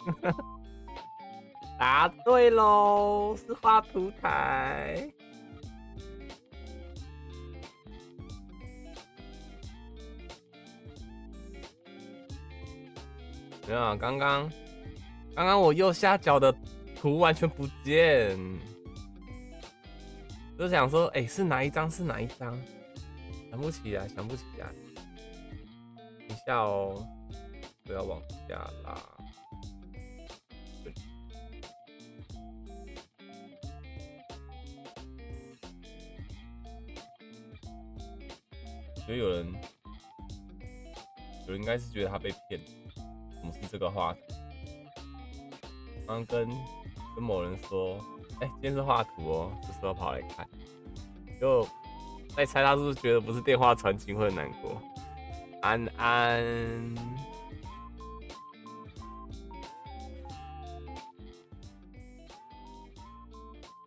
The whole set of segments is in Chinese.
答对喽，是画图台。没有，刚刚刚刚我右下角的图完全不见，就想说，哎，是哪一张？是哪一张？想不起来，想不起来。等一下哦，不要往下拉。所以有人，有人应该是觉得他被骗。怎么是这个画图？刚跟跟某人说，哎，今天是画图哦，这时候跑来看，就在猜他是不是觉得不是电话传情会很难过。安安，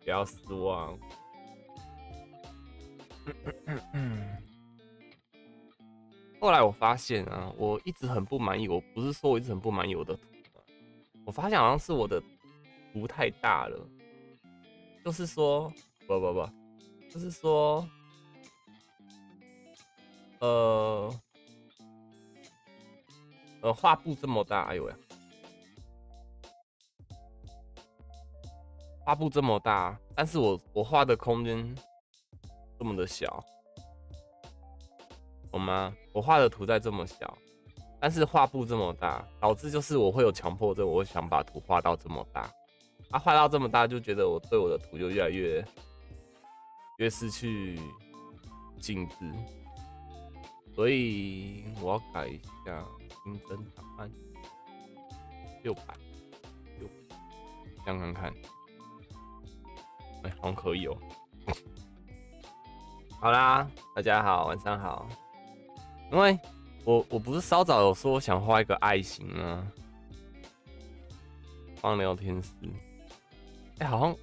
不要失望。后来我发现啊，我一直很不满意。我不是说我一直很不满意我的图我发现好像是我的图太大了。就是说，不不不，就是说，呃，呃，画布这么大，哎呦喂，画布这么大，但是我我画的空间这么的小。懂吗？我画的图在这么小，但是画布这么大，导致就是我会有强迫症，我会想把图画到这么大。啊，画到这么大，就觉得我对我的图就越来越越失去镜子，所以我要改一下新增档案六百六，这样看看，哎，好像可以哦。好啦，大家好，晚上好。因为我我不是稍早有说我想画一个爱心吗？放聊天室，哎，好像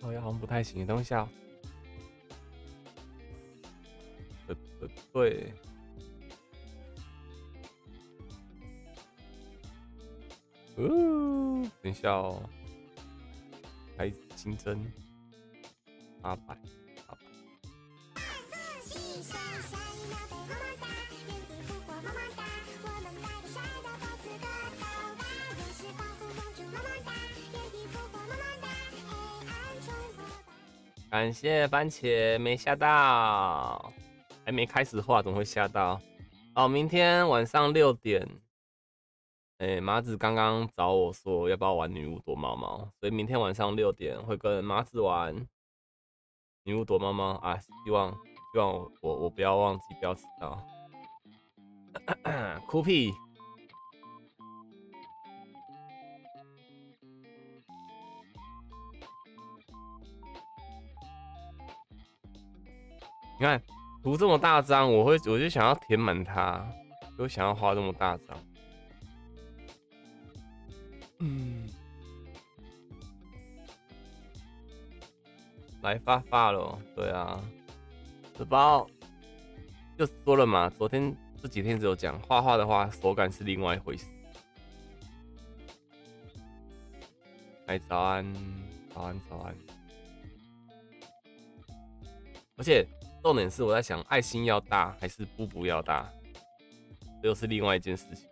好像好像不太行，等一下，呃呃，对，哦，等一下哦，开新增八百。感谢番茄没吓到，还没开始画，怎么会吓到？哦，明天晚上六点，哎，麻子刚刚找我说要不要玩女巫躲猫猫，所以明天晚上六点会跟麻子玩女巫躲猫猫啊！希望希望我我不要忘记，不要迟到。酷屁。你看图这么大张，我会我就想要填满它，就想要画这么大张。嗯，来发发了，对啊，这包就说了嘛，昨天这几天只有讲画画的话，手感是另外一回事。来早安，早安，早安，而且。重点是我在想，爱心要大还是布布要大，这又是另外一件事情。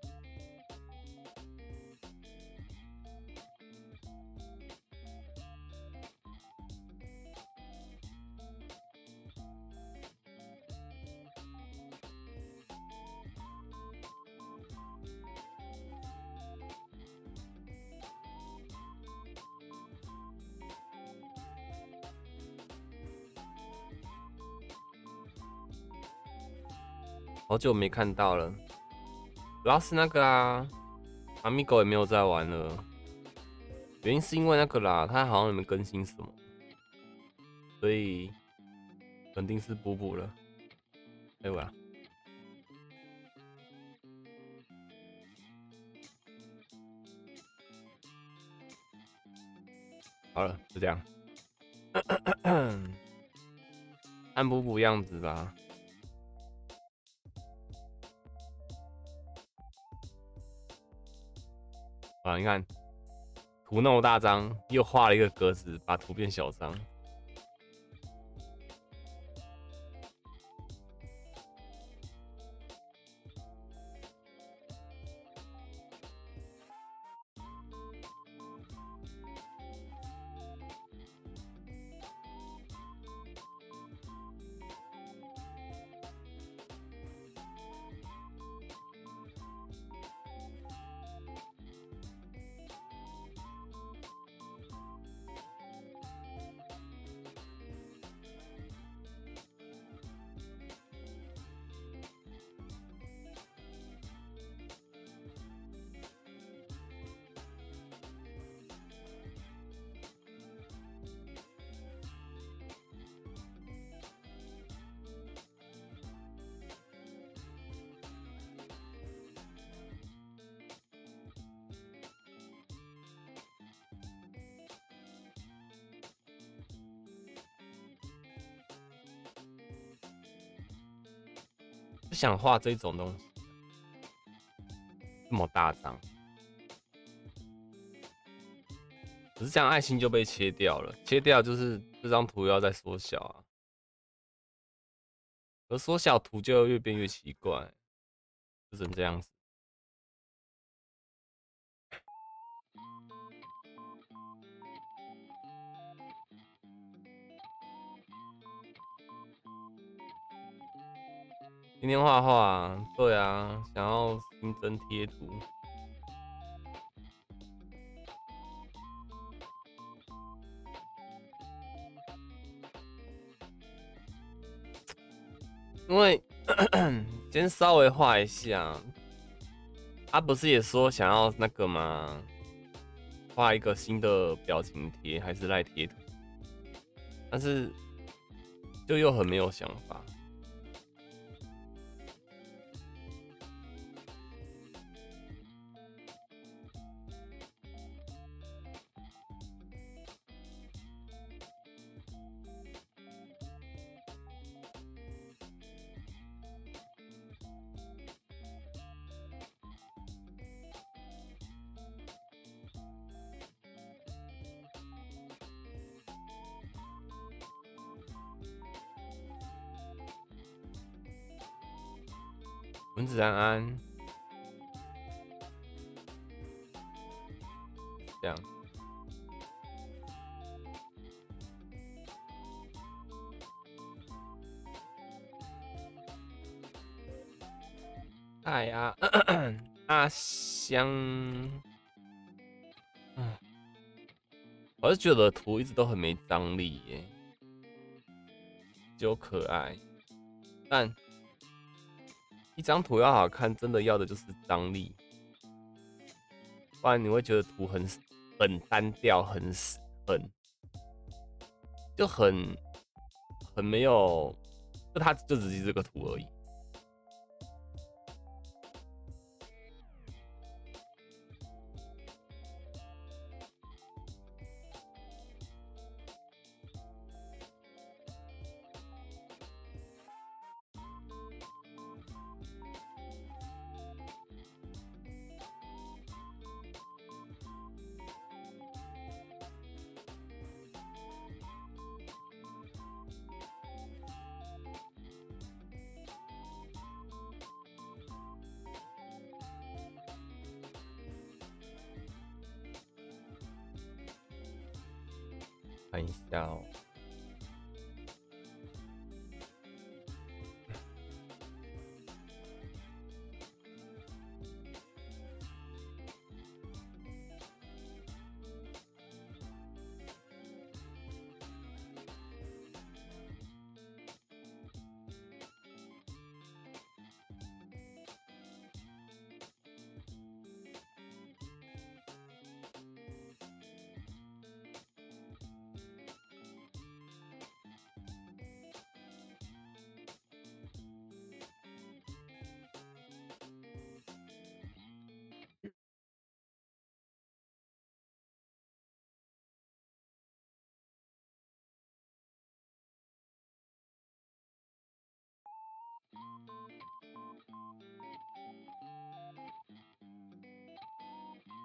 好久没看到了，主要是那个啊，阿米狗也没有在玩了。原因是因为那个啦，他好像也没更新什么，所以肯定是补补了。哎我啊，好了，就这样，按补补样子吧。啊你看图那么大张又画了一个格子把图变小张。想画这种东西，这么大张，可是这样爱心就被切掉了。切掉就是这张图要再缩小啊，而缩小图就越变越奇怪，就成这样子。今天画画，对啊，想要新增贴图，因为 先稍微画一下，他不是也说想要那个吗？画一个新的表情贴还是赖贴图，但是就又很没有想法。子安安，这样。哎呀，阿香，嗯，我是觉得图一直都很没张力耶，就可爱，但。一张图要好看，真的要的就是张力，不然你会觉得图很很单调，很，很就很很没有，就它就只是这个图而已。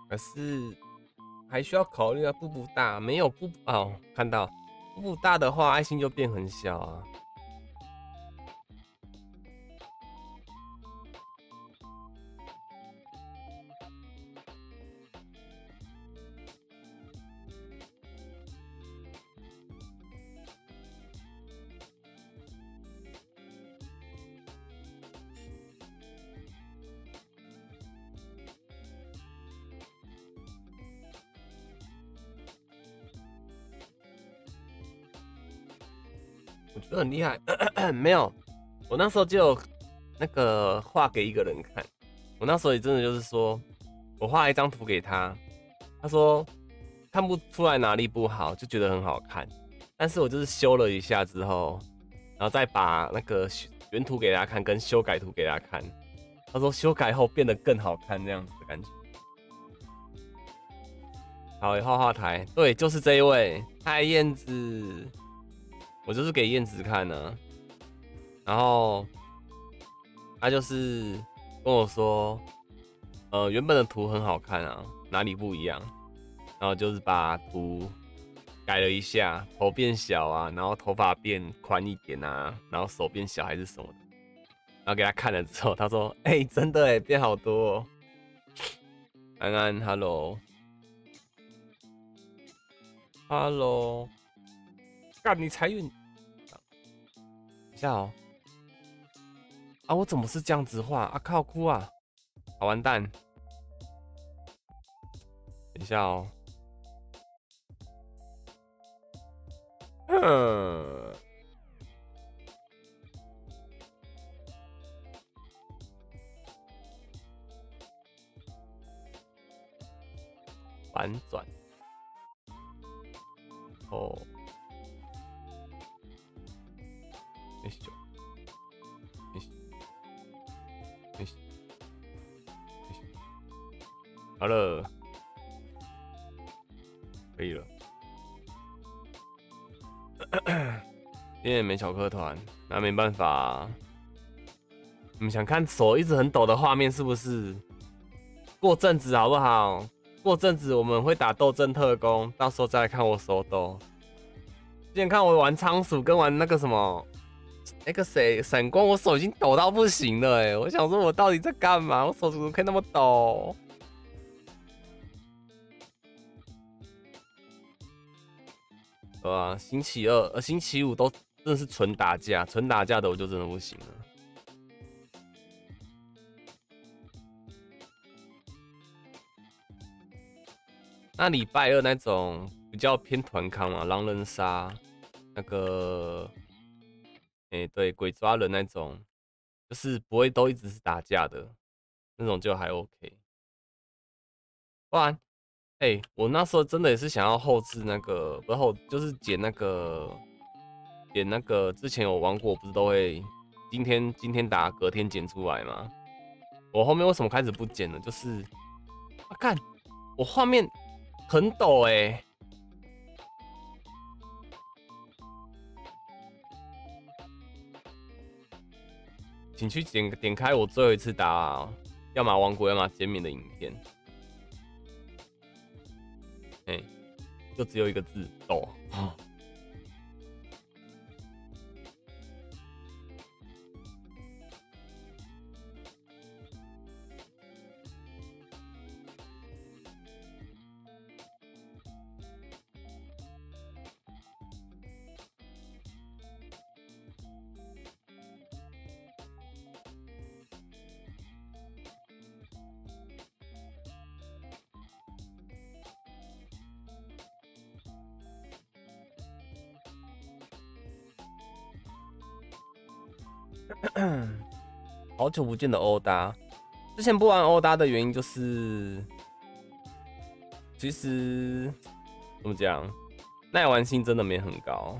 可是还需要考虑啊。步步大没有步哦，看到步步大的话，爱心就变很小啊。很厉害，没有，我那时候就那个画给一个人看，我那时候也真的就是说，我画一张图给他，他说看不出来哪里不好，就觉得很好看，但是我就是修了一下之后，然后再把那个原图给大家看，跟修改图给大家看，他说修改后变得更好看，这样子的感觉。好，画画台，对，就是这一位嗨燕子。我就是给燕子看呢，然后他就是跟我说，呃，原本的图很好看啊，哪里不一样？然后就是把图改了一下，头变小啊，然后头发变宽一点啊，然后手变小还是什么的，然后给他看了之后，他说：“哎，真的哎，变好多。”安安，Hello，Hello。干你财运，一下哦，啊，我怎么是这样子画啊？靠，哭啊！好完蛋，等一下哦，嗯，反转，哦。了，可以了。因为没巧克团，那没办法。你们想看手一直很抖的画面是不是？过阵子好不好？过阵子我们会打斗阵特工，到时候再来看我手抖。之前看我玩仓鼠跟玩那个什么。那个谁，闪光，我手已经抖到不行了哎！我想说，我到底在干嘛？我手怎么可以那么抖？啊，星期二、呃，星期五都真的是纯打架，纯打架的我就真的不行了。那礼拜二那种比较偏团康嘛，狼人杀那个。哎，对，鬼抓人那种，就是不会都一直是打架的那种，就还 OK。不然，哎，我那时候真的也是想要后置那个，不后就是剪那个，剪那个之前有玩过，不是都会今天今天打，隔天剪出来吗？我后面为什么开始不剪了？就是，啊，看我画面很抖哎。请去点点开我最后一次打，要么王国，要么减免的影片。哎，就只有一个字，抖。好久不见的欧达，之前不玩欧达的原因就是，其实怎么讲，耐玩性真的没很高。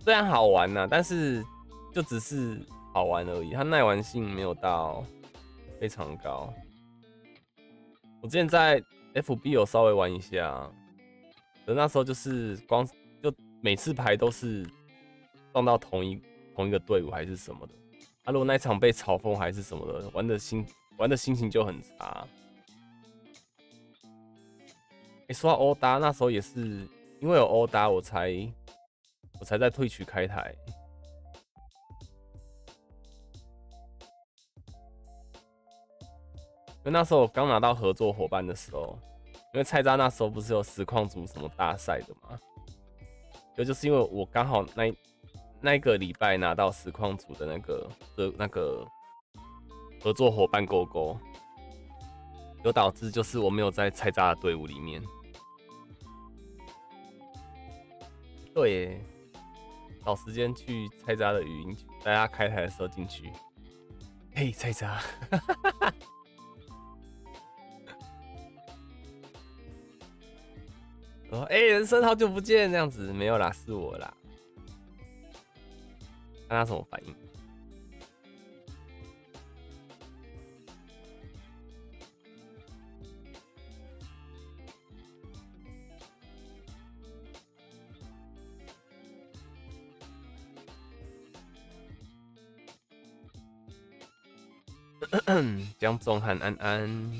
虽然好玩呐，但是就只是好玩而已，它耐玩性没有到非常高。我之前在 FB 有稍微玩一下，可那时候就是光就每次排都是撞到同一。同一个队伍还是什么的，啊，如果那场被嘲讽还是什么的，玩的心玩的心情就很差。你说到欧达，那时候也是因为有欧达，我才我才在退取开台。因为那时候我刚拿到合作伙伴的时候，因为菜渣那时候不是有实况组什么大赛的嘛，就就是因为我刚好那那个礼拜拿到实况组的那个的那个合作伙伴勾勾，有导致就是我没有在菜渣的队伍里面。对，找时间去菜渣的语音，大家开台的时候进去。嘿，菜渣。哦，哎，人生好久不见，这样子没有啦，是我啦。看他什么反应。江总和安安。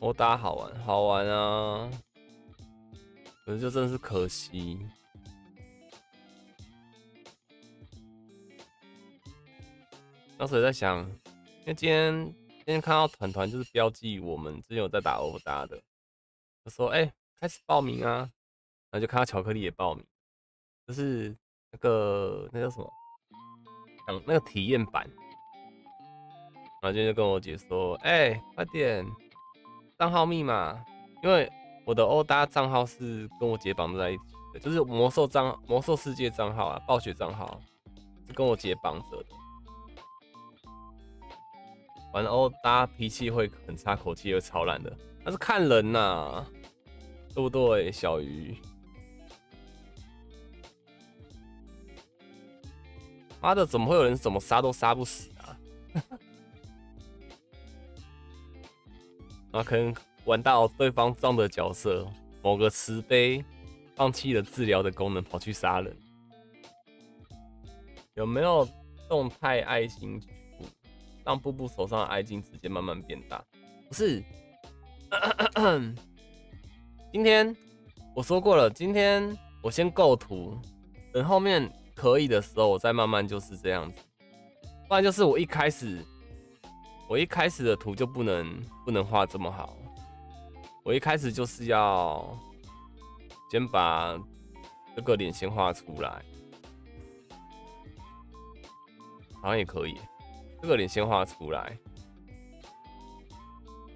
我打好玩，好玩啊！可是就真的是可惜。当时在想，因为今天今天看到团团就是标记我们之前有在打欧打的，就说：“哎，开始报名啊！”然后就看到巧克力也报名，就是那个那叫什么？嗯，那个体验版。然后今天就跟我姐说：“哎，快点！”账号密码，因为我的欧达账号是跟我姐绑在一起的，就是魔兽账、魔兽世界账号啊，暴雪账号是跟我姐绑着的。玩欧达脾气会很差，口气又超烂的，那是看人呐，对不对，小鱼？妈的，怎么会有人怎么杀都杀不死啊？然后可能玩到对方撞的角色，某个慈悲放弃了治疗的功能，跑去杀人。有没有动态爱心让布布手上的爱心直接慢慢变大？不是，今天我说过了，今天我先构图，等后面可以的时候，我再慢慢就是这样子。不然就是我一开始。我一开始的图就不能不能画这么好，我一开始就是要先把这个脸先画出来，好像也可以，这个脸先画出来，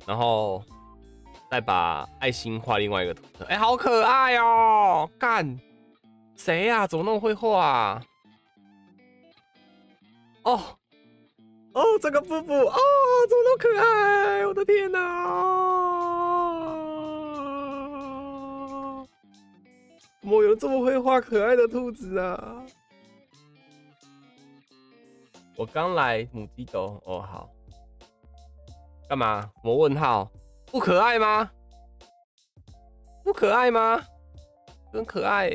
然后再把爱心画另外一个图。哎，好可爱哦！干，谁呀？怎么那么会画？哦。哦，这个布布哦，怎么那么可爱？我的天哪！怎么有这么会画可爱的兔子啊？我刚来母鸡斗哦，好，干嘛？我问号，不可爱吗？不可爱吗？很可爱。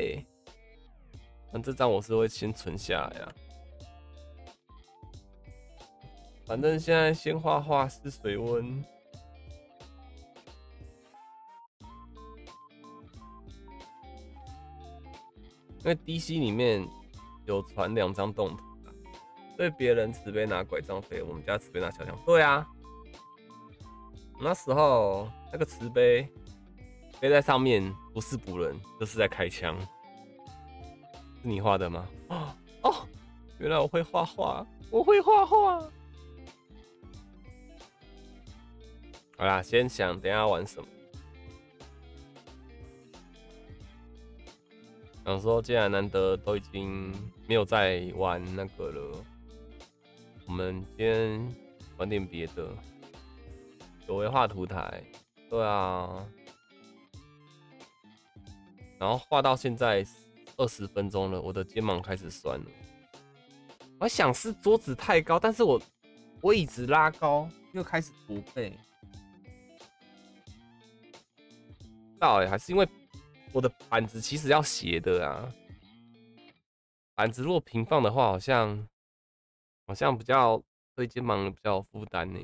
那这张我是会先存下来呀。反正现在先画画试水温，因为 DC 里面有传两张动图对别人慈悲拿拐杖飞，我们家慈悲拿小枪。对啊，那时候那个慈悲飞在上面，不是补人，就是在开枪。是你画的吗？哦哦，原来我会画画，我会画画。好啦，先想等下玩什么。想说，既然难得都已经没有在玩那个了，我们先玩点别的。有为画图台，对啊。然后画到现在二十分钟了，我的肩膀开始酸了。我想是桌子太高，但是我我椅子拉高又开始驼背。还是因为我的板子其实要斜的啊，板子如果平放的话，好像好像比较对肩膀比较有负担呢。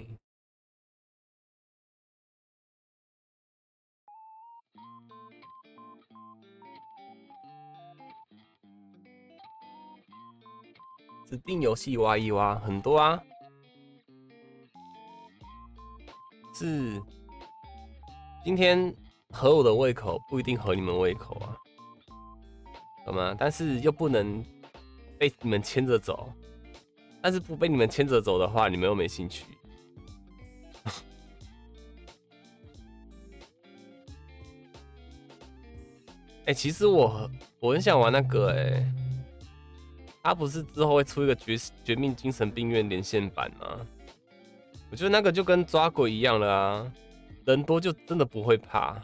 指定游戏挖一挖很多啊，是。今天合我的胃口，不一定合你们胃口啊，懂吗？但是又不能被你们牵着走，但是不被你们牵着走的话，你们又没兴趣。哎，其实我我很想玩那个，哎，他不是之后会出一个绝绝命精神病院连线版吗？我觉得那个就跟抓鬼一样了啊，人多就真的不会怕，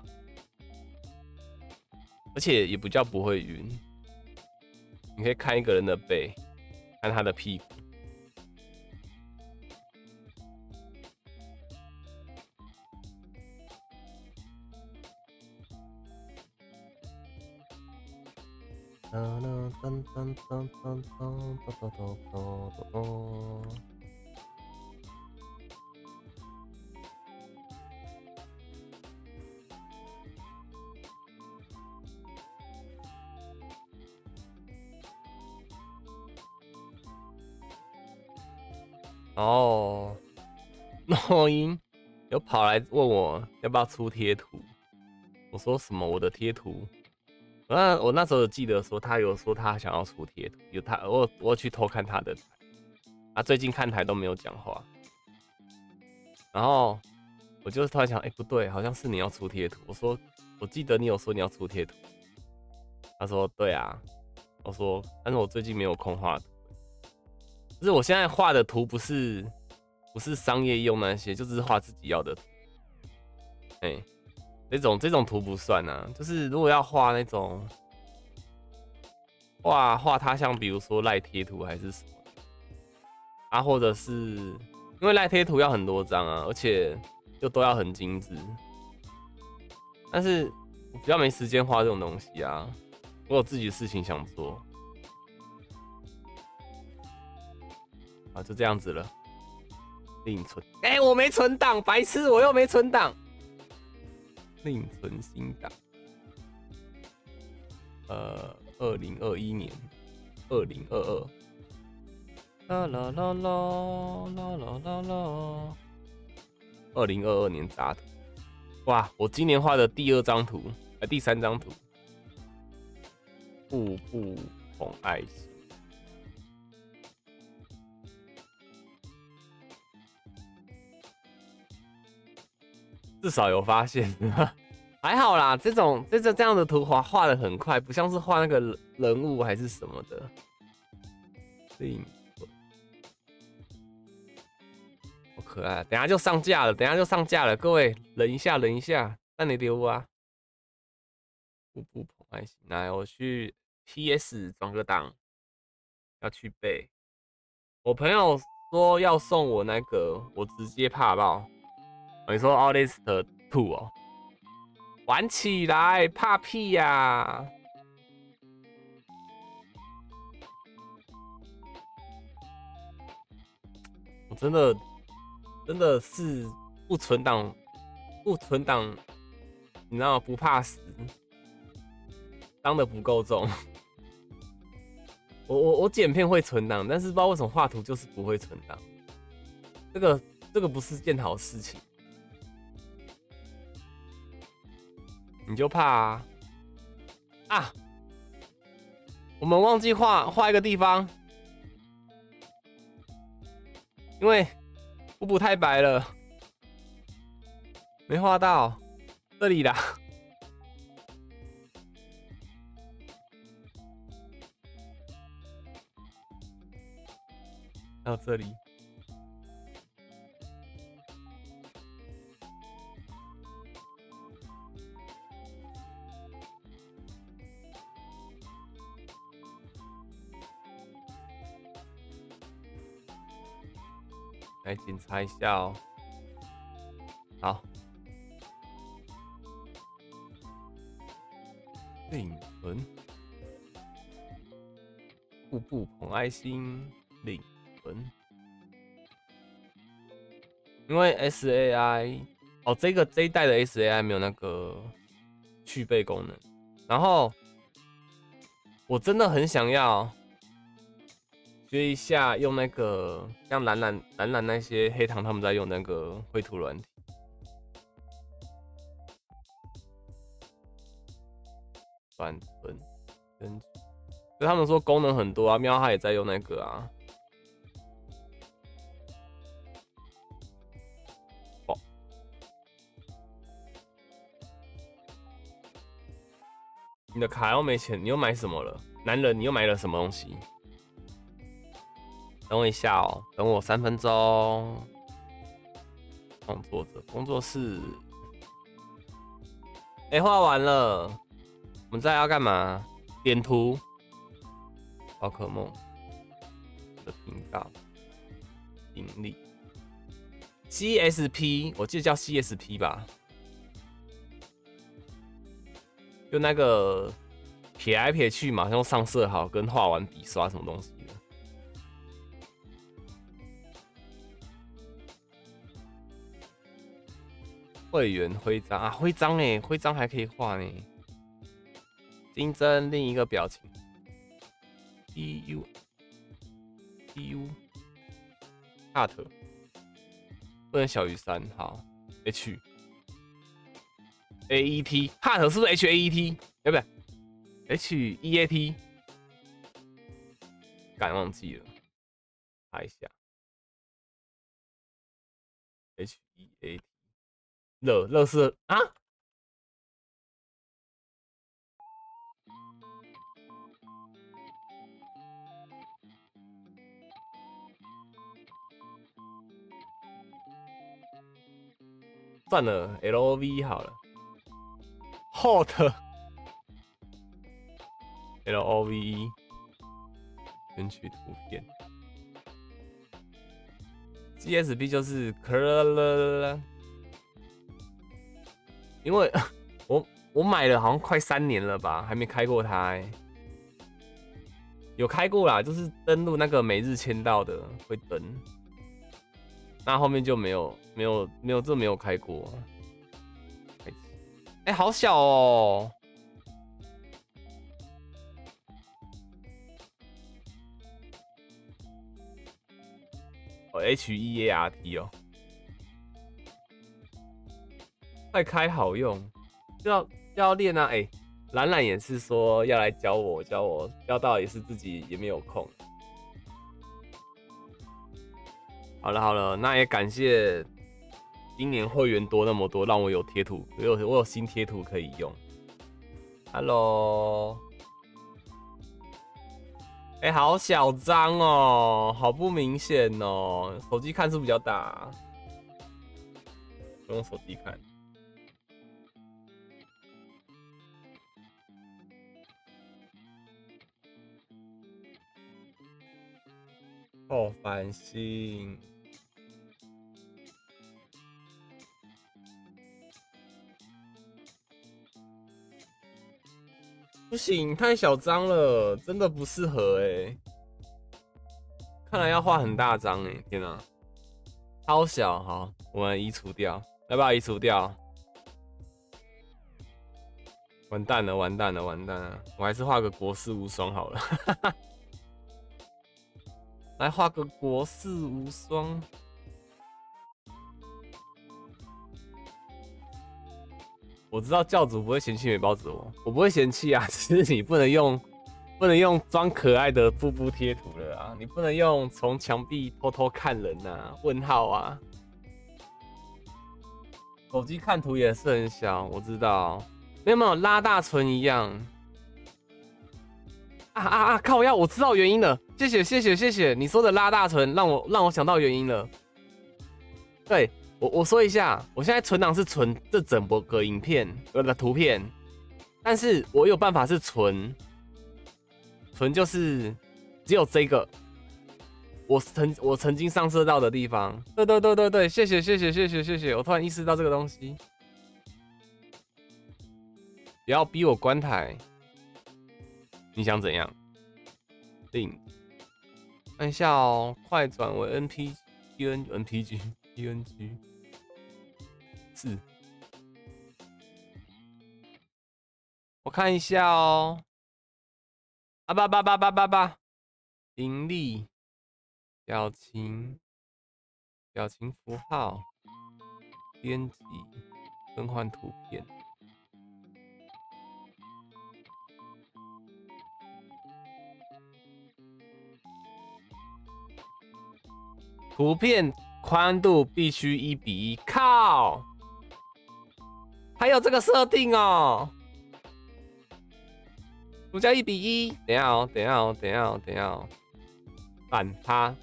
而且也不叫不会晕。你可以看一个人的背，看他的屁股。哦，诺音有跑来问我要不要出贴图，我说什么？我的贴图？那我那时候记得说他有说他想要出贴图，有他我我去偷看他的，他最近看台都没有讲话，然后我就是突然想，哎不对，好像是你要出贴图。我说我记得你有说你要出贴图，他说对啊，我说但是我最近没有空画图。就是我现在画的图不是不是商业用那些，就只是画自己要的。哎，这种这种图不算啊。就是如果要画那种画画，他像比如说赖贴图还是什么啊，或者是因为赖贴图要很多张啊，而且又都要很精致。但是比较没时间画这种东西啊，我有自己的事情想做。啊，就这样子了。另存，哎，我没存档，白痴，我又没存档。另存新档。呃，二零二一年，二零二二。啦啦啦啦啦啦啦啦。二零二二年杂图。哇，我今年画的第二张图，呃，第三张图。步步捧爱至少有发现，还好啦。这种这这这样的图画画的很快，不像是画那个人物还是什么的。好可爱，等下就上架了，等下就上架了。各位忍一下，忍一下，那你丢啊。不不捧爱心，来，我去 PS 装个档，要去背。我朋友说要送我那个，我直接怕爆。你说 a l l i s t Two 哦，玩起来怕屁呀！我真的真的是不存档，不存档，你知道不怕死，当的不够重。我我我剪片会存档，但是不知道为什么画图就是不会存档。这个这个不是件好事情。你就怕啊？啊！我们忘记画画一个地方，因为布布太白了，没画到这里啦，到这里。来检查一下哦。好，领存，步步捧爱心，领存。因为 S A I 哦，这个这一代的 S A I 没有那个去背功能，然后我真的很想要学一下用那个像蓝蓝蓝蓝那些黑糖他们在用那个绘图软体。转存跟，就他们说功能很多啊，喵哈也在用那个啊。你的卡又没钱，你又买什么了？男人，你又买了什么东西？等我一下哦，等我三分钟。创作者工作室，哎，画完了。我们在要干嘛？点图，宝可梦的频道，盈利，CSP，我记得叫 CSP 吧，就那个撇来撇去，马上上色好，跟画完笔刷什么东西会员徽章啊，徽章哎，徽章还可以画呢。新增另一个表情，D U D U Cut 不能小于三，好。H A E T Cut 是不是 H A E T？哎，不对，H E A T，敢忘记了，查一下。乐乐是啊？算了，L O V 好了，Hot L O V，选取图片，G S B 就是 Color。因为 我我买了好像快三年了吧，还没开过它，有开过啦，就是登录那个每日签到的会登。那后面就没有没有没有这没有开过，哎，好小哦，哦 H E A R T 哦，快开好用，就要要练啊！哎，懒懒也是说要来教我教我，教到也是自己也没有空。好了好了，那也感谢今年会员多那么多，让我有贴图，我有我有新贴图可以用。Hello，哎，好小张哦，好不明显哦，手机看是比较大，用手机看。好烦心。不行，太小张了，真的不适合哎。看来要画很大张哎，天哪，超小，好，我们移除掉，要不要移除掉？完蛋了，完蛋了，完蛋了，我还是画个国士无双好了，来画个国士无双。我知道教主不会嫌弃美包子我，我不会嫌弃啊，只是你不能用，不能用装可爱的布布贴图了啊，你不能用从墙壁偷偷看人呐，问号啊，手机看图也是很小，我知道，没有没有拉大唇一样，啊啊啊，靠要我知道原因了，谢谢谢谢谢谢你说的拉大唇，让我让我想到原因了，对。我我说一下，我现在存档是存这整波个影片呃的图片，但是我有办法是存，存就是只有这个，我曾我曾经上色到的地方，对对对对对，谢谢谢谢谢谢谢谢，我突然意识到这个东西，不要逼我关台，你想怎样？定，看一下哦，快转为 N P G N N P G P N G。是，我看一下哦。啊吧吧吧吧吧吧，盈利，表情，表情符号，编辑，更换图片，图片宽度必须一比一。靠，还有这个设定哦。独家一比一，等下哦，等下哦，等下哦，等下哦，反他，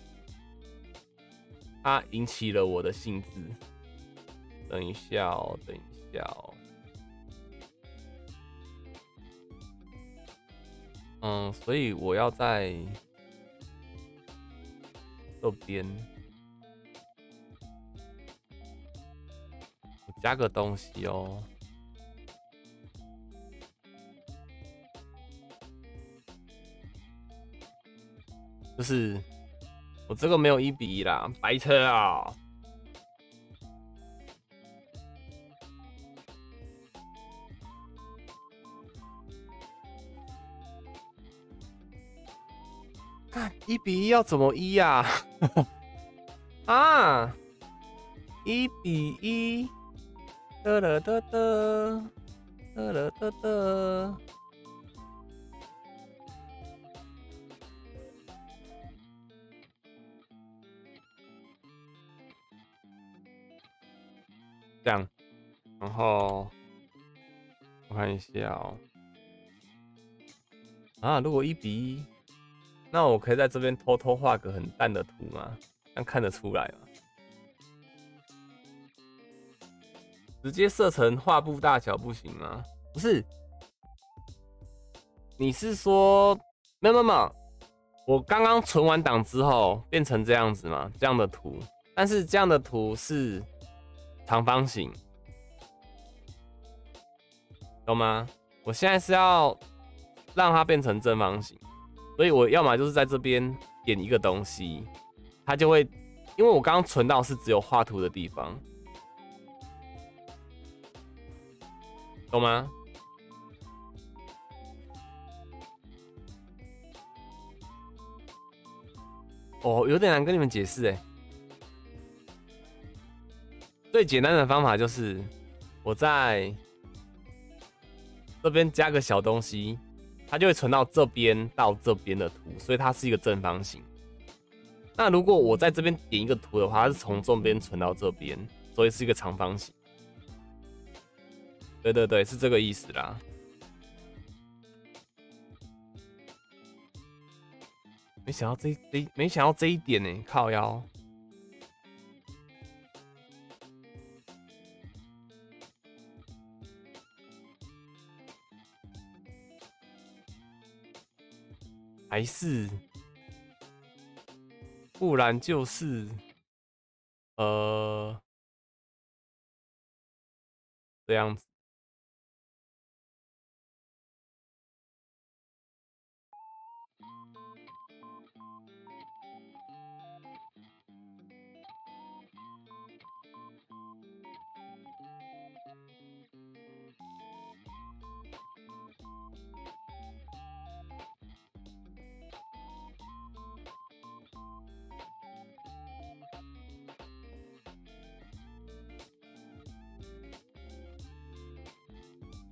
他引起了我的兴致。等一下哦，等一下哦，嗯，所以我要在这边加个东西哦。就是我这个没有一比一啦，白车啊！看一比一要怎么一呀？啊，一比一，得了得得，得了得得。这样，然后我看一下哦。啊，如果一比一，那我可以在这边偷偷画个很淡的图吗？这样看得出来吗？直接设成画布大小不行吗？不是，你是说没有没有？我刚刚存完档之后变成这样子吗？这样的图，但是这样的图是。长方形，懂吗？我现在是要让它变成正方形，所以我要么就是在这边点一个东西，它就会，因为我刚刚存到是只有画图的地方，懂吗？哦，有点难跟你们解释哎。最简单的方法就是，我在这边加个小东西，它就会存到这边到这边的图，所以它是一个正方形。那如果我在这边点一个图的话，它是从这边存到这边，所以是一个长方形。对对对，是这个意思啦。没想到这这，没想到这一点呢，靠腰。还是，不然就是，呃，这样子。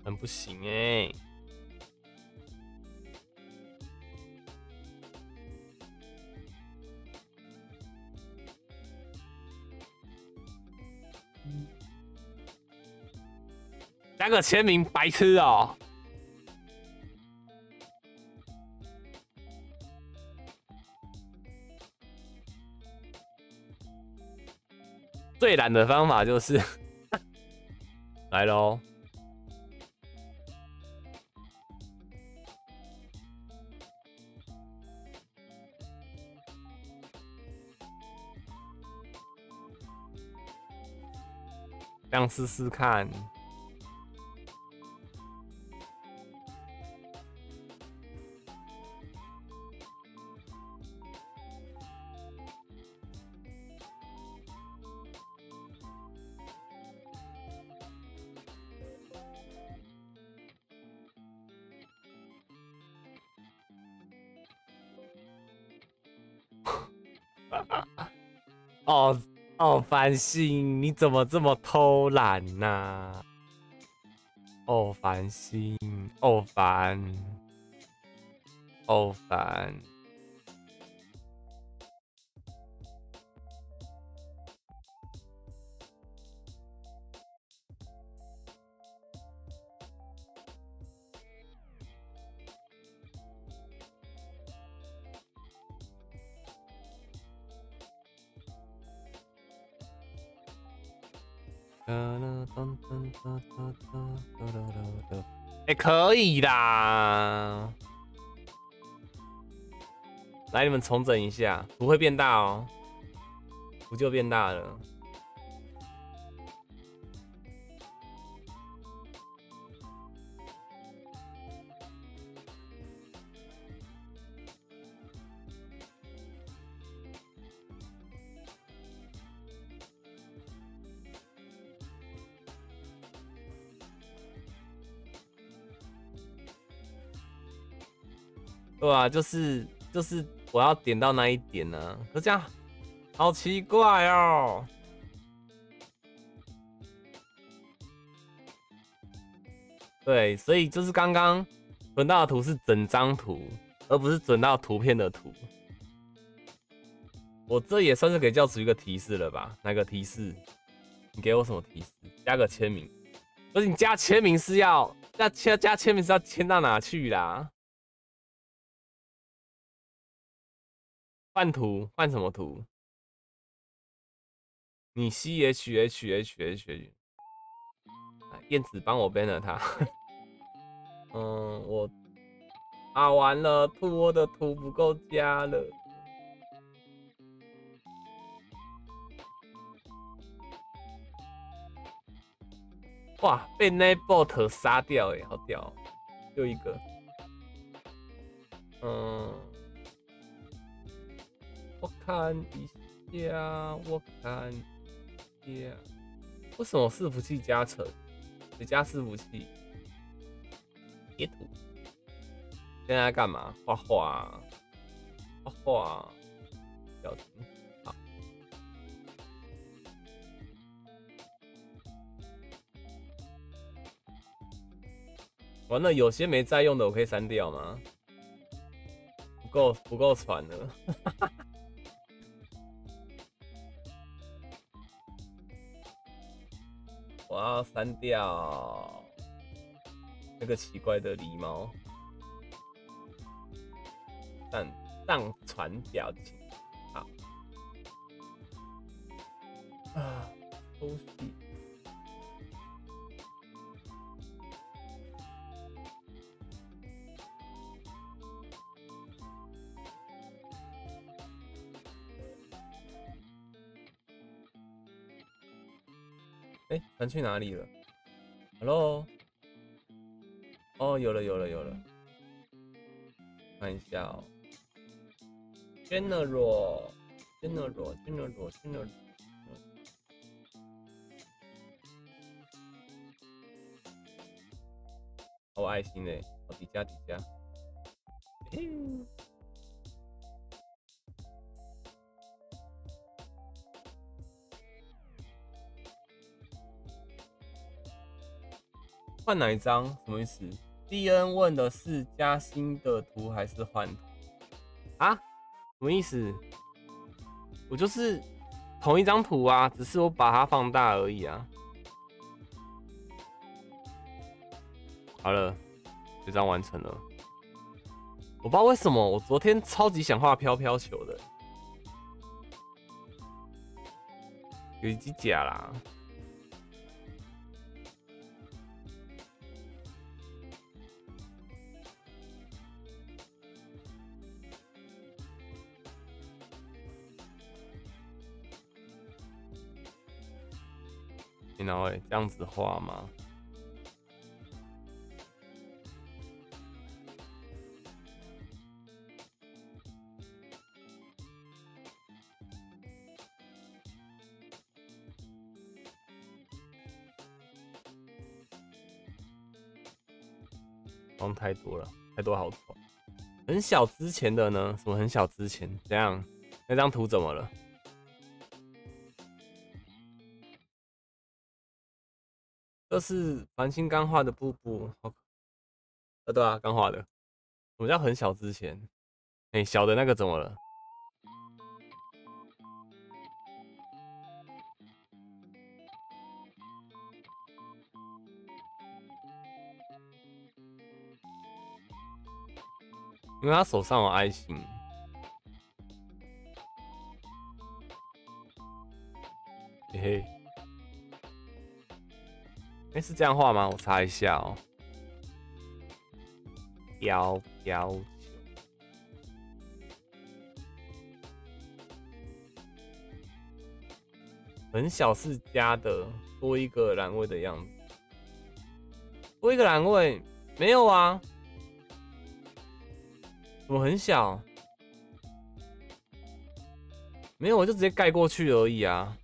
很不行哎，加个签名，白痴哦！最懒的方法就是 来喽。这样试试看，繁星，你怎么这么偷懒呐？哦，繁星，哦烦，哦烦。哎，可以啦！来，你们重整一下，不会变大哦，不就变大了。对啊，就是就是我要点到那一点呢，就这样，好奇怪哦。对，所以就是刚刚存到的图是整张图，而不是准到图片的图。我这也算是给教主一个提示了吧？哪个提示？你给我什么提示？加个签名。不是你加签名是要要签加签名是要签到哪去啦？换图换什么图？你 C H H H H，燕子帮我编了他。嗯，我啊完了，兔窝的图不够加了。哇，被那 bot 杀掉哎，好屌！又一个。嗯。看一下，我看一下，为什么伺服器加成？谁加伺服器？截图。现在干嘛？画画，画画，表情。好。完了，有些没在用的，我可以删掉吗？不够，不够传了。删掉那个奇怪的狸猫，但上传表情，传去哪里了？Hello，哦，有了，有了，有了。看一下哦，General，General，General，General。好爱心嘞，好底下底下。换哪一张？什么意思？D N 问的是加新的图还是换图啊？什么意思？我就是同一张图啊，只是我把它放大而已啊。好了，这张完成了。我不知道为什么，我昨天超级想画飘飘球的，有一只假啦啦。然后这样子画吗？光太多了，太多好丑。很小之前的呢？什么很小之前？怎样？那张图怎么了？这是繁星刚画的布布，好，呃，对啊，刚画的。什么叫很小之前？哎，小的那个怎么了？因为他手上有爱心。嘿嘿，哎，是这样画吗？我查一下哦。飘飘球，很小是加的，多一个栏位的样子。多一个栏位没有啊？我很小，没有，我就直接盖过去而已啊。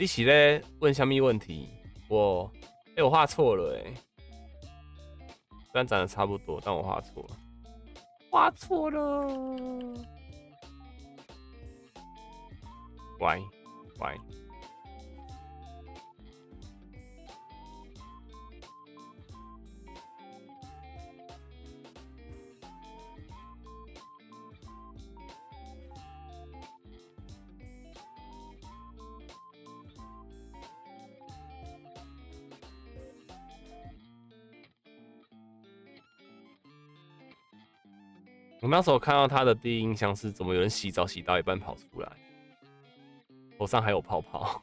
一起咧问虾米问题？我哎，我画错了哎。虽然长得差不多，但我画错了，画错了。乖乖。那时候看到他的第一印象是，怎么有人洗澡洗到一半跑出来，头上还有泡泡。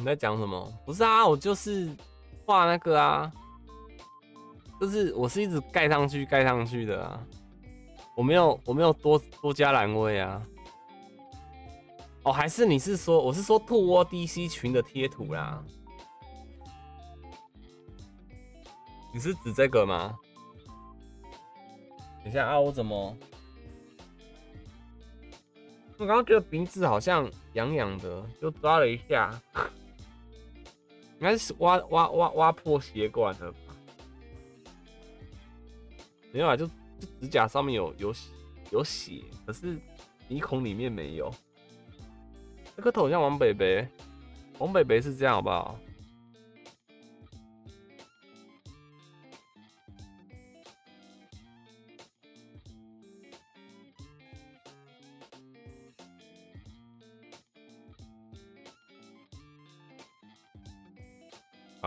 你在讲什么？不是啊，我就是画那个啊，就是我是一直盖上去盖上去的啊，我没有我没有多多加栏位啊。哦，还是你是说我是说兔窝 DC 群的贴图啦？你是指这个吗？等一下啊，我怎么？我刚刚觉得鼻子好像痒痒的，就抓了一下。应该是挖挖挖挖破血管了吧？没有啊，就就指甲上面有有有血，可是鼻孔里面没有。这个头像王北北，王北北是这样好不好？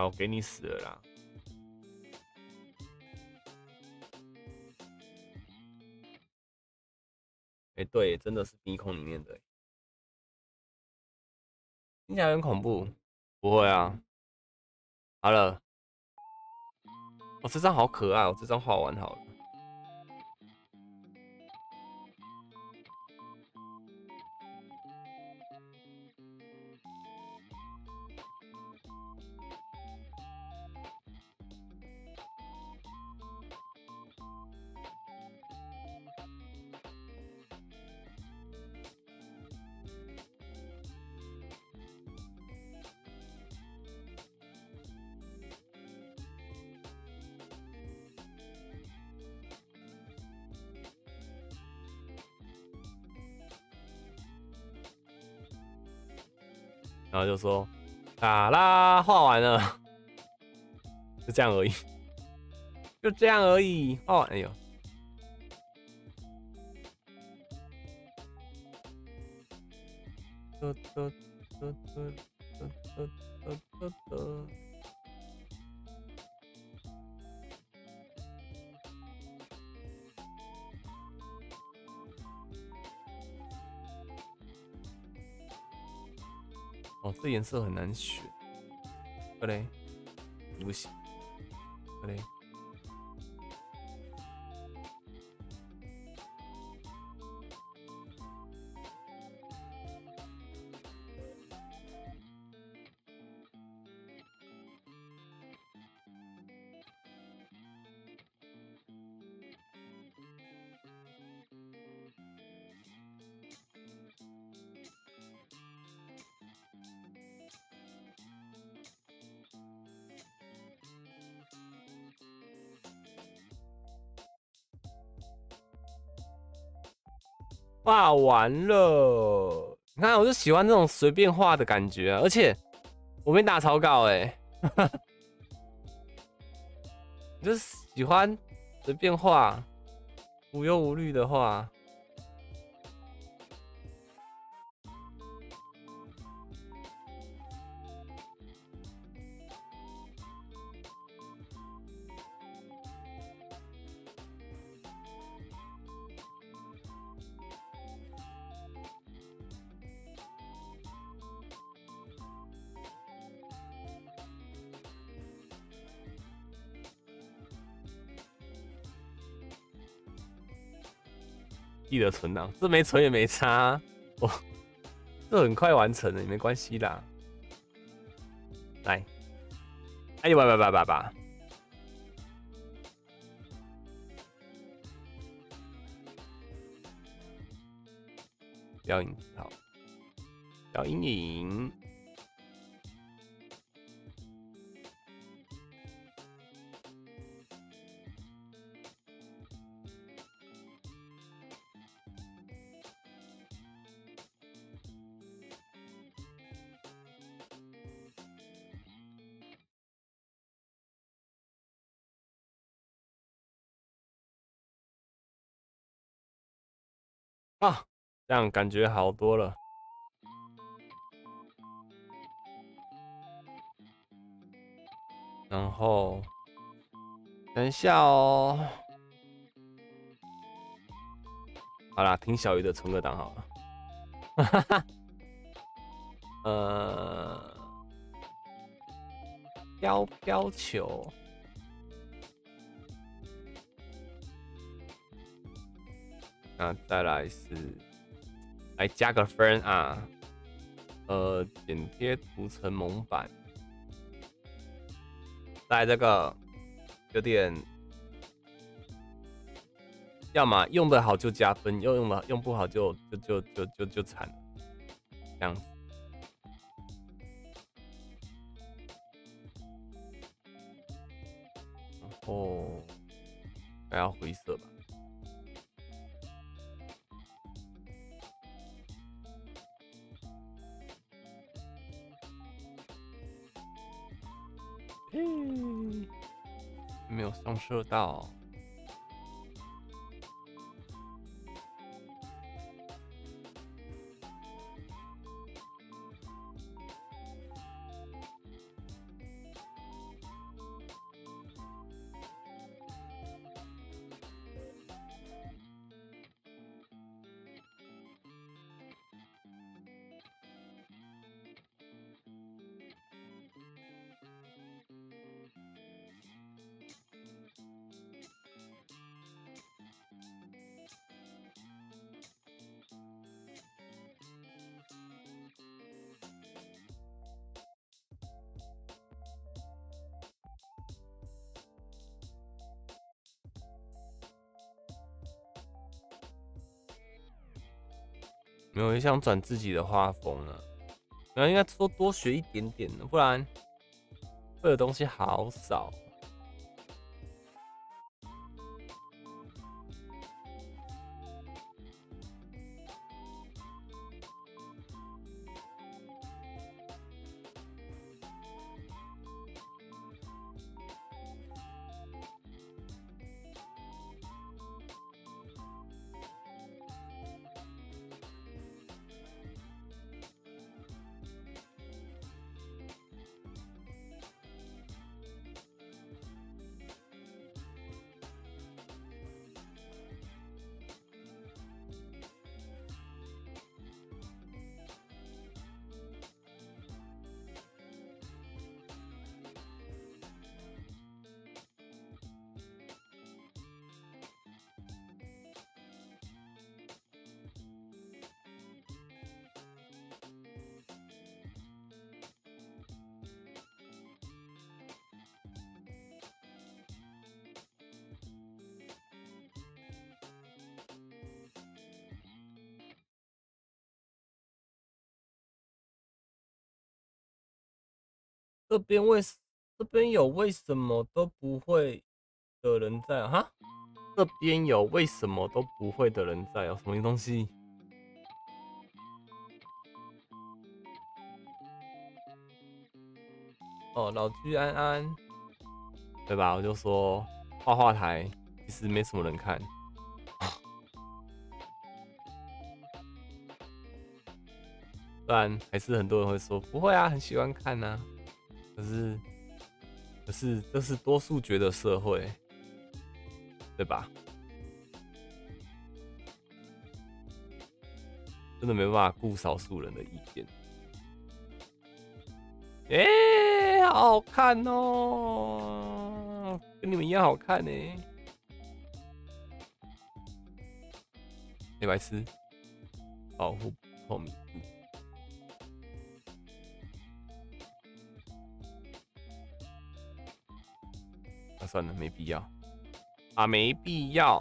我，给你死了啦！哎，对，真的是鼻孔里面的，听起来很恐怖。不会啊，好了，我这张好可爱，我这张画完好了。后就说，啊啦，画完了，就这样而已，就这样而已。画完，哎呦，嘟嘟嘟嘟嘟嘟嘟嘟。哦，这颜色很难选。不嘞，不行。对嘞。完了。你看，我就喜欢这种随便画的感觉，而且我没打草稿哎，你就是喜欢随便画，无忧无虑的画。记得存档，这没存也没差，我这很快完成的，也没关系啦。来，哎呦，叭叭叭叭叭，要影好，要阴影。啊，这样感觉好多了。然后，等一下哦。好啦，听小鱼的存个档好了。哈哈。呃，飘飘球。那再来是来加个分啊，呃，剪贴图层蒙版，在这个有点，要么用的好就加分，又用了用不好就就就就就就惨，这样子，然后还要灰色吧。嗯，没有上射到。很，想转自己的画风了。然后应该多多学一点点，不然会的东西好少。这边为这边有为什么都不会的人在哈？这边有为什么都不会的人在有什么东西？哦老居安安对吧？我就说画画台其实没什么人看。但还是很多人会说不会啊很喜欢看呐可是，可是这是多数觉得社会，对吧？真的没办法顾少数人的意见。哎，好好看哦，跟你们一样好看呢。黑白痴，保护透明算了，没必要啊，没必要。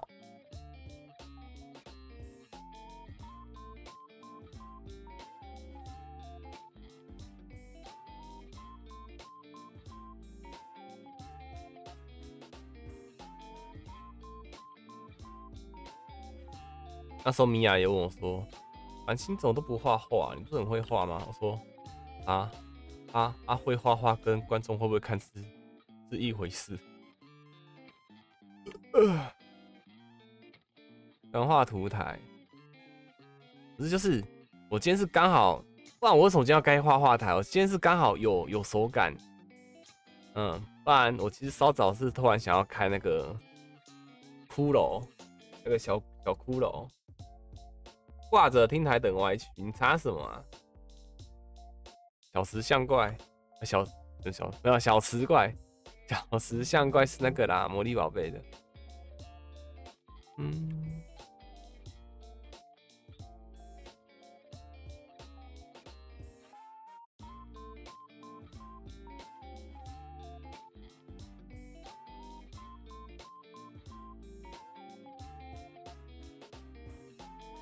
那时候米娅也问我说：“满心怎么都不画画？你不是很会画吗？”我说：“啊啊啊！会画画跟观众会不会看是是一回事。”呃刚画图台，不是就是我今天是刚好，不然我为什么今天要该画画台？我今天是刚好有有手感，嗯，不然我其实稍早是突然想要开那个骷髅，那个小小骷髅。挂着听台等歪曲，你查什么啊？小石像怪，小小没有小石怪，小石像怪是那个啦，魔力宝贝的。嗯。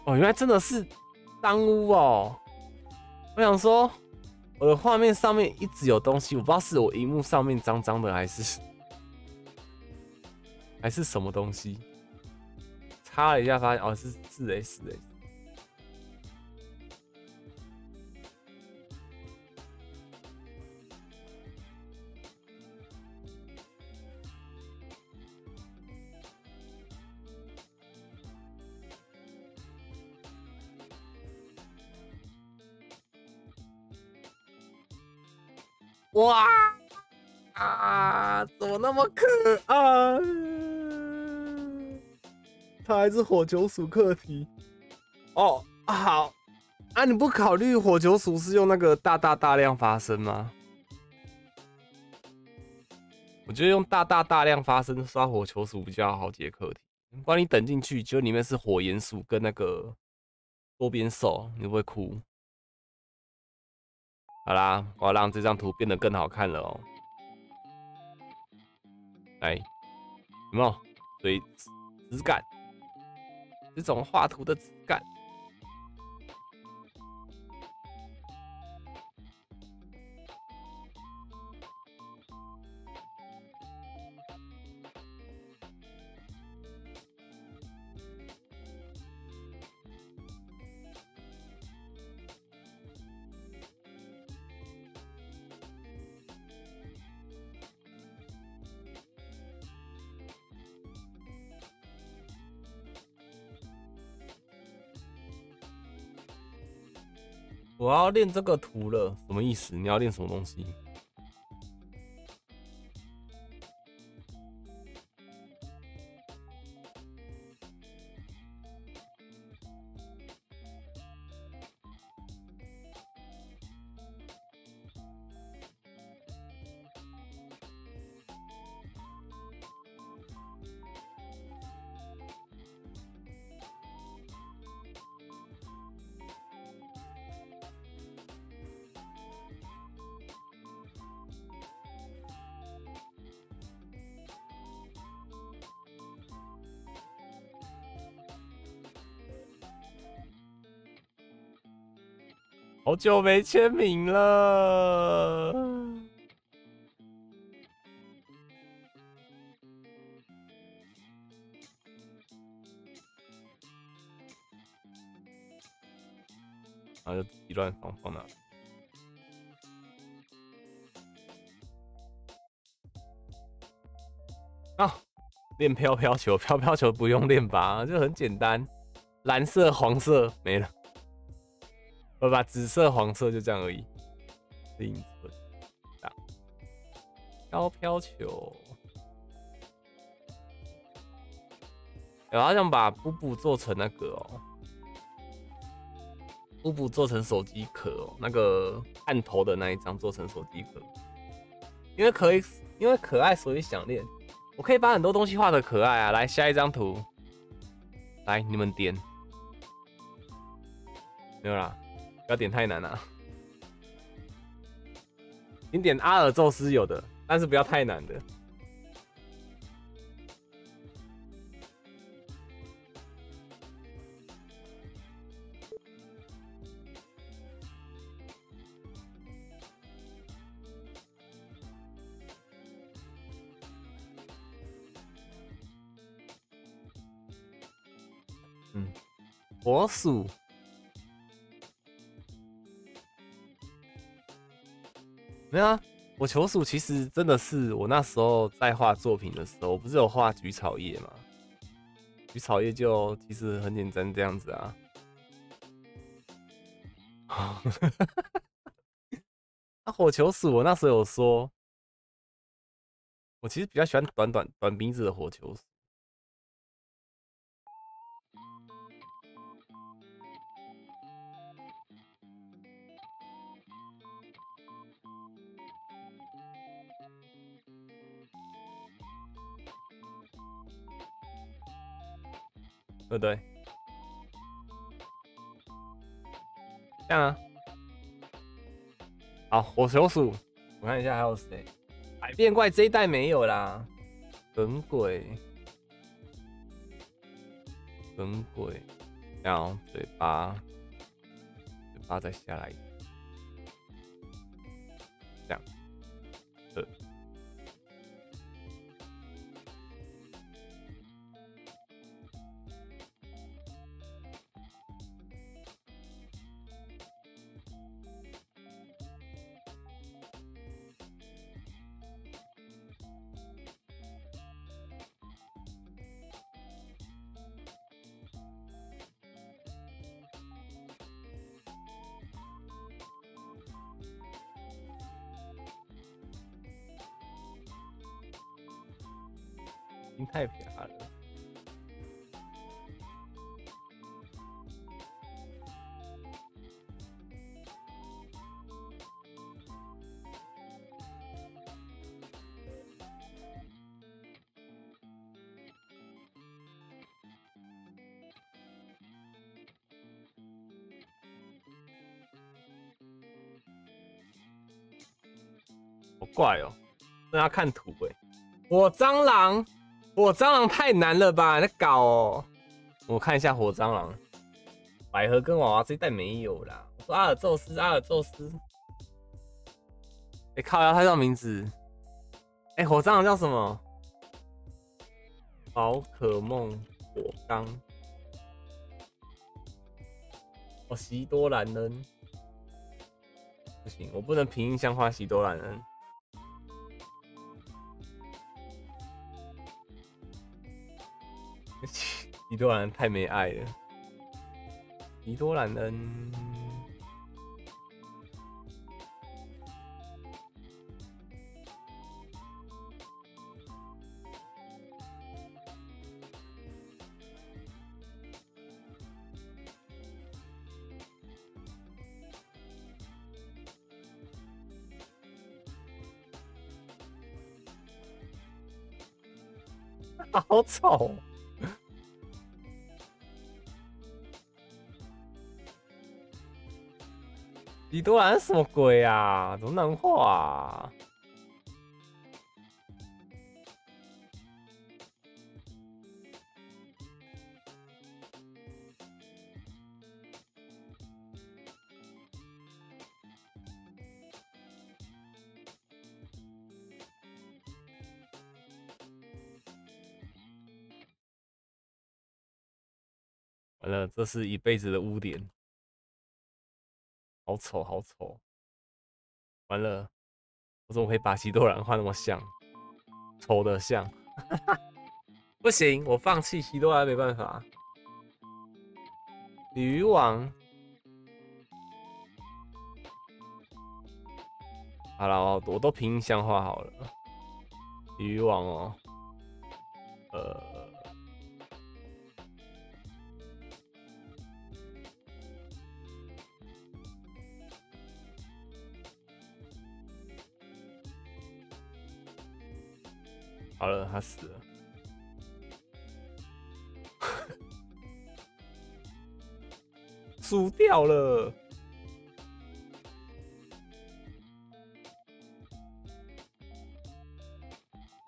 哦，原来真的是脏污哦！我想说，我的画面上面一直有东西，我不知道是我荧幕上面脏脏的，还是 还是什么东西。擦了一下，发现哦，是四 S 的。哇啊！怎么那么可爱？它还是火球鼠课题哦。好啊，你不考虑火球鼠是用那个大大大量发生吗？我觉得用大大大量发生刷火球鼠比较好解课题。帮你等进去，结果里面是火焰鼠跟那个多边兽，你会哭？好啦，我要让这张图变得更好看了哦。来，有没有？所以质感，这种画图的质感。我要练这个图了，什么意思？你要练什么东西？久没签名了。然后就一乱放放那。啊，练飘飘球，飘飘球不用练吧，就很简单，蓝色、黄色没了。不吧？紫色、黄色就这样而已。另存，飘飘球。我好想把布布做成那个哦，布布做成手机壳哦，那个按头的那一张做成手机壳，因为可以，因为可爱所以想练。我可以把很多东西画的可爱啊！来下一张图，来你们点，没有啦，不要点太难啊！你点阿尔宙斯有的，但是不要太难的。嗯火鼠，没有啊！火球鼠其实真的是我那时候在画作品的时候，我不是有画菊草叶吗？菊草叶就其实很简单这样子啊。啊火球鼠我那时候有说，我其实比较喜欢短短短鼻子的火球鼠。对不对？这样啊。好，火球鼠，我看一下还有谁？百变怪这一代没有啦。耿鬼，耿鬼，然后嘴巴，嘴巴再下来。这样。怪哦！那要看图哎，火蟑螂。火蟑螂太难了吧？在搞哦！我看一下火蟑螂，百合跟娃娃这一代没有啦。我说阿尔宙斯，阿尔宙斯。哎靠呀，他叫名字。哎，火蟑螂叫什么？宝可梦火刚。哦，喜多兰恩。不行，我不能凭印象画喜多兰恩。伊多兰太没爱了。伊多兰恩，好丑。李多兰什么鬼啊？怎么能画？完了，这是一辈子的污点。好丑，好丑！完了，我怎么可以把西多兰画那么像？丑的像。不行，我放弃西多兰没办法。渔网，好了，我我都平象画好了。渔网哦，呃，好了，他死了。输掉了，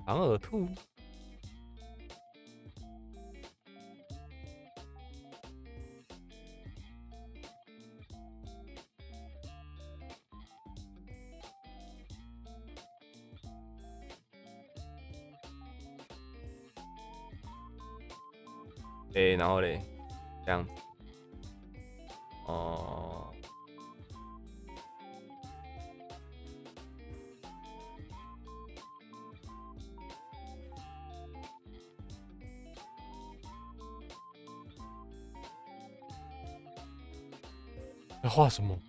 长耳兔。然后嘞，这样。哦，要画什么？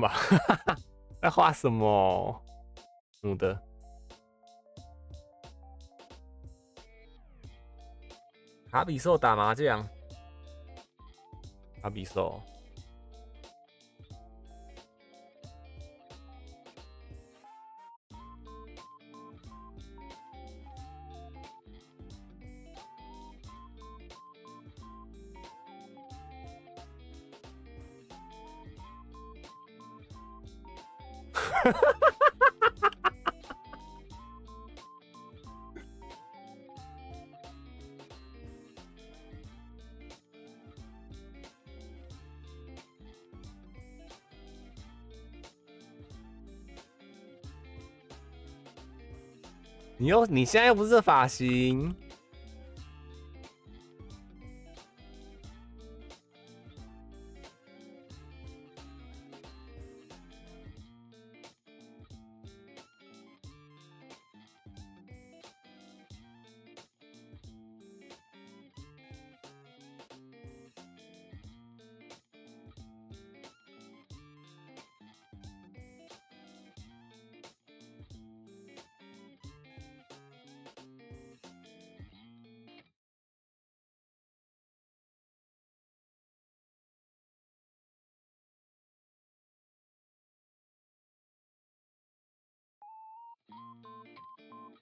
样吧。在画什么？母的。卡比兽打麻将。卡比兽。你现在又不是发型。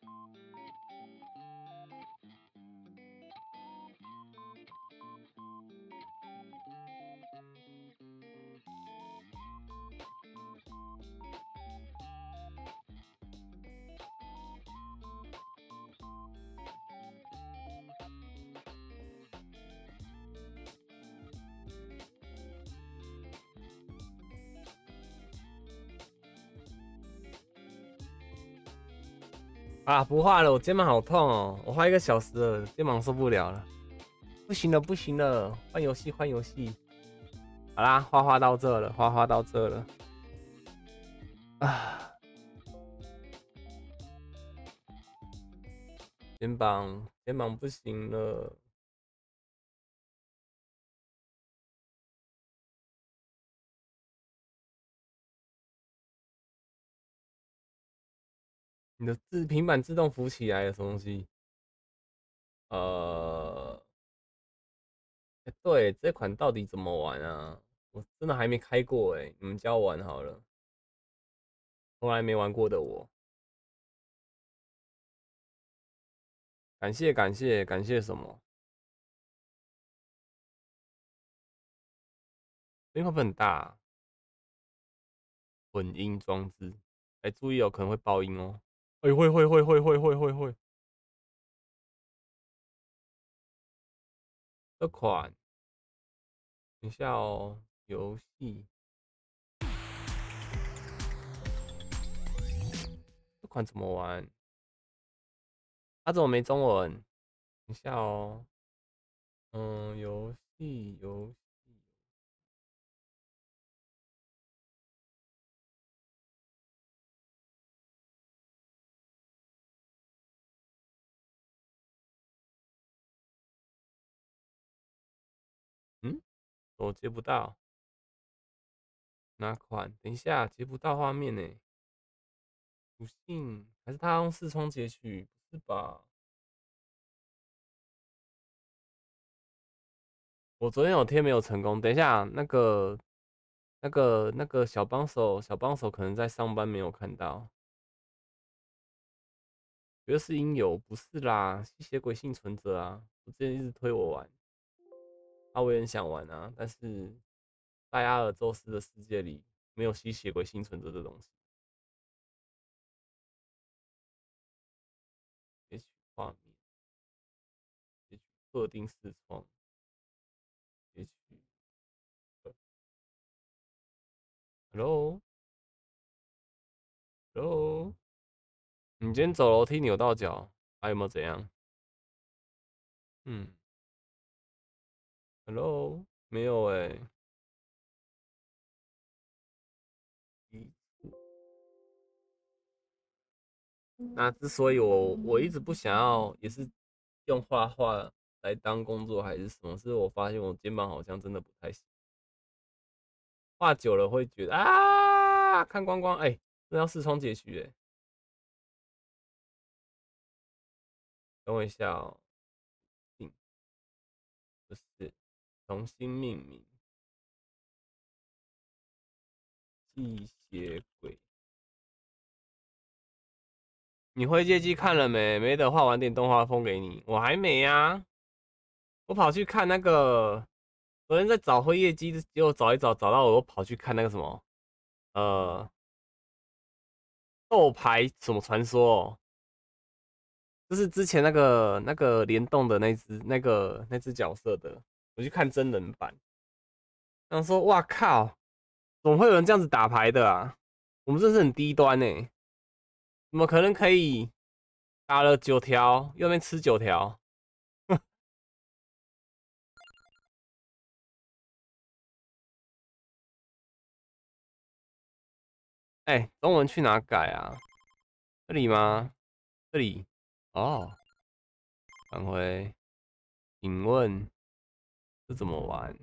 Thank you. 啊，不画了，我肩膀好痛哦，我画一个小时了，肩膀受不了了，不行了，不行了，换游戏，换游戏。好啦，画画到这了，画画到这了。啊，肩膀，肩膀不行了。你的自平板自动浮起来了，什么东西？呃，对，这款到底怎么玩啊？我真的还没开过哎，你们教我玩好了。从来没玩过的我，感谢感谢感谢什么？音会不很大？混音装置，哎，注意哦，可能会爆音哦。会会会会会会会会。这款，等下哦，游戏，这款怎么玩？它怎么没中文？等下哦，嗯，游戏游。我接不到。哪款？等一下，接不到画面呢。不信，还是他用视窗截取？不是吧？我昨天有贴没有成功。等一下，那个、那个、那个小帮手，小帮手可能在上班，没有看到。觉得是应有，不是啦，吸血鬼幸存者啊！我之前一直推我玩，啊，我也很想玩啊，但是在阿尔宙斯的世界里，没有吸血鬼幸存者这东西。H 画面，截取特定视窗。Hello，Hello，你今天走楼梯扭到脚，还有没有怎样？嗯，Hello，没有哎。那之所以我我一直不想要，也是用画画来当工作，还是什么？是我发现我肩膀好像真的不太行。画久了会觉得啊，看光光，哎，这要视窗截取哎，等我一下哦，嗯，重新命名，吸血鬼，你灰阶机看了没？没的话，晚点动画风给你，我还没呀，我跑去看那个。昨天在找灰夜姬，结果找一找，找到我又跑去看那个什么，呃，斗牌什么传说，就是之前那个那个联动的那只那个那只角色的，我去看真人版，想说哇靠，怎么会有人这样子打牌的啊？我们真是很低端呢，怎么可能可以打了九条，右边吃九条？哎，中文去哪改啊？这里吗？这里哦。返回，请问这怎么玩？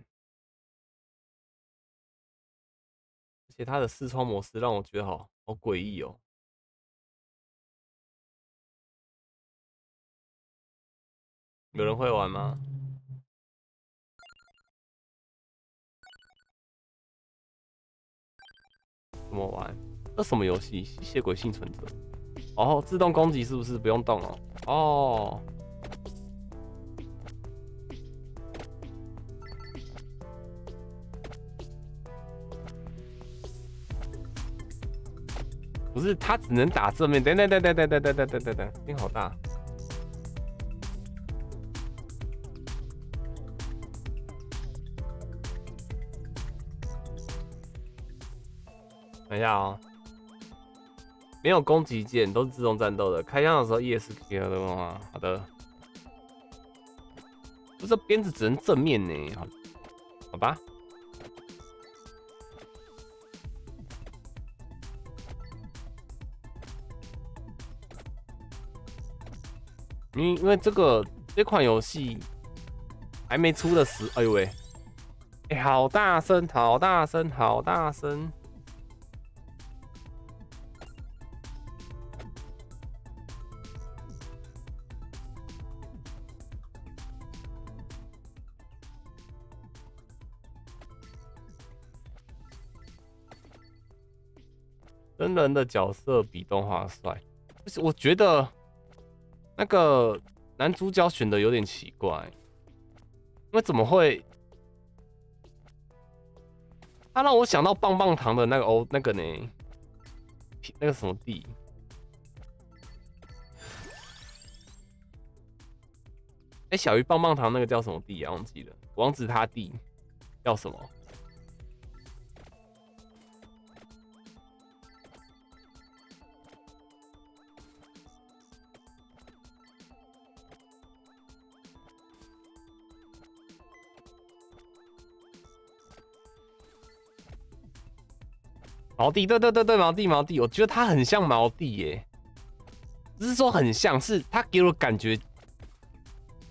而且它的视窗模式让我觉得好好诡异哦。有人会玩吗？怎么玩？这什么游戏？吸血鬼幸存者。哦，自动攻击是不是不用动哦？哦，不是，他只能打正面。等等等等等等等等等等等，音好大。等一下哦。没有攻击键，都是自动战斗的。开枪的时候 ESK 的吗？好的。不是鞭子只能正面呢，好，好吧。因因为这个这款游戏还没出的时，哎呦喂，哎，好大声，好大声，好大声。真人的角色比动画帅，是我觉得那个男主角选的有点奇怪，因为怎么会？他让我想到棒棒糖的那个欧那个呢，那个什么地？哎，小鱼棒棒糖那个叫什么地啊？忘记了，王子他弟叫什么？毛地，对对对对，毛地毛地，我觉得他很像毛地耶，不是说很像，是他给我感觉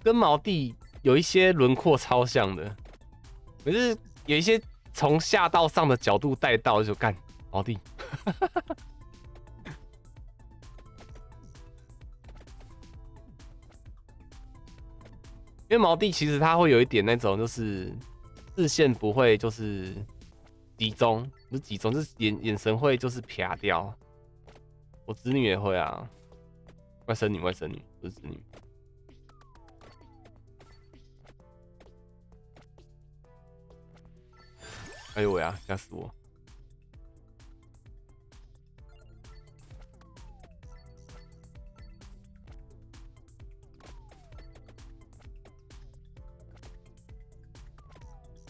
跟毛地有一些轮廓超像的，可是有一些从下到上的角度带到就干毛地。因为毛地其实它会有一点那种，就是视线不会就是集中，不是集中，就是眼眼神会就是撇掉。我子女也会啊，外甥女外甥女不是子女。哎呦喂啊，吓死我！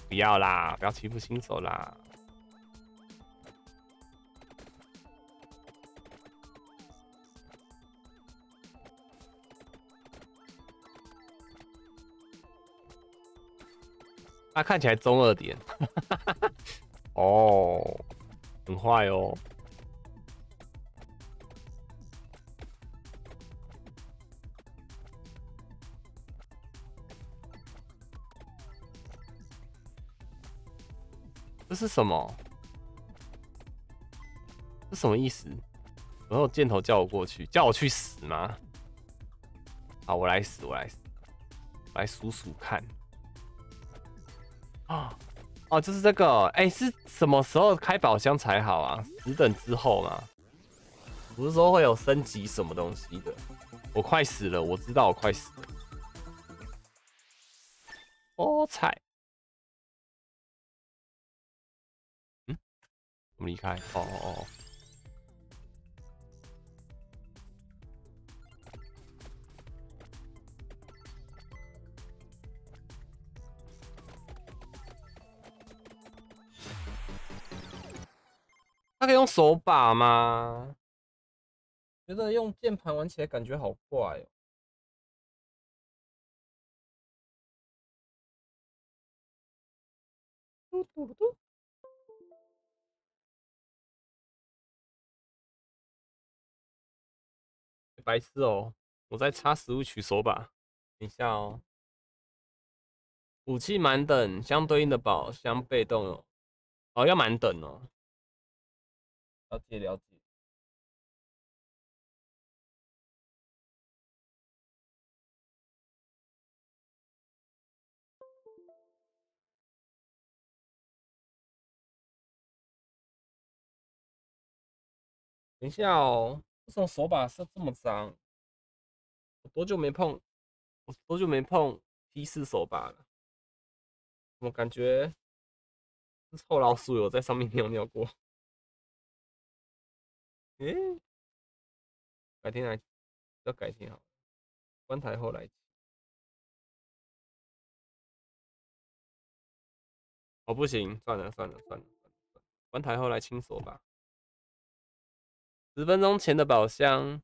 不要啦，不要欺负新手啦！他看起来中二点，哦，很坏哦。这是什么？这什么意思？然后箭头叫我过去，叫我去死吗？好，我来死，我来死，来数数看。啊，哦，就是这个，哎，是什么时候开宝箱才好啊？十等之后吗？不是说会有升级什么东西的？我快死了，我知道我快死了。哦，菜。离开哦哦哦！他可以用手把吗？觉得用键盘玩起来感觉好怪哦。嘟嘟嘟。白痴哦！我在插食物取手把，等一下哦。武器满等，相对应的宝箱被动哦。哦，要满等哦。了解了解。等一下哦。这种手把是这么脏，我多久没碰？我多久没碰 T 四手把了？我感觉臭老鼠有在上面尿尿过。诶，改天来，要改天好。关台后来。哦，不行，算了算了算了算了，关台后来清锁吧。十分钟前的宝箱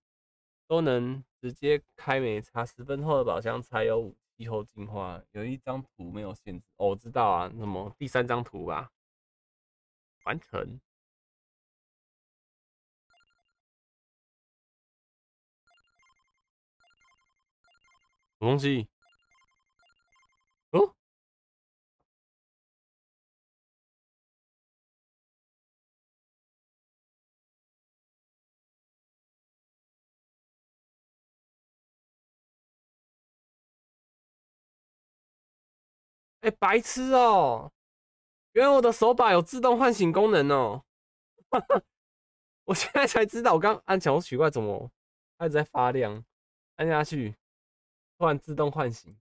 都能直接开没差，十分后的宝箱才有武器后进化。有一张图没有限制，哦，我知道啊，什么第三张图吧？完成。什么东西？哦？哎，白痴哦！原来我的手把有自动唤醒功能哦！我现在才知道，我刚按墙，我奇怪怎么它一直在发亮，按下去突然自动唤醒。